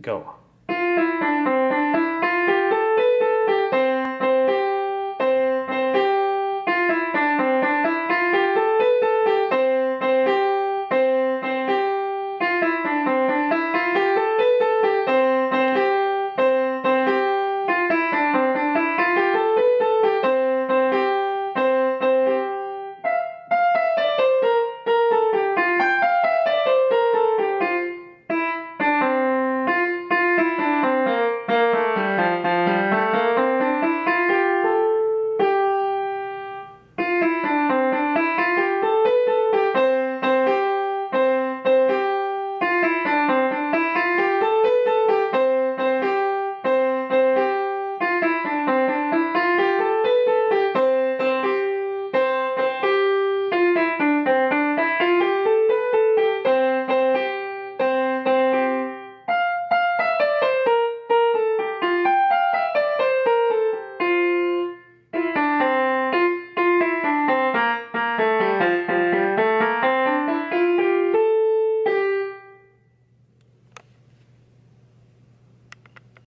go.